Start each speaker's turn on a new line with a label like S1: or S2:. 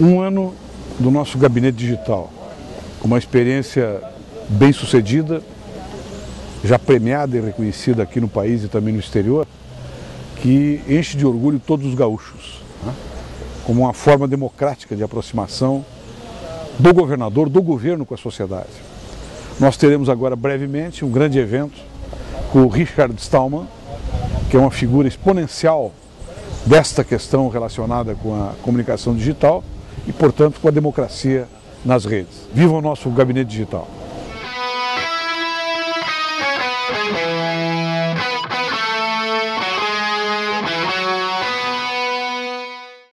S1: Um ano do nosso gabinete digital, uma experiência bem sucedida, já premiada e reconhecida aqui no país e também no exterior, que enche de orgulho todos os gaúchos, né? como uma forma democrática de aproximação do governador, do governo com a sociedade. Nós teremos agora brevemente um grande evento com o Richard Stallman, que é uma figura exponencial desta questão relacionada com a comunicação digital e, portanto, com a democracia nas redes. Viva o nosso gabinete digital!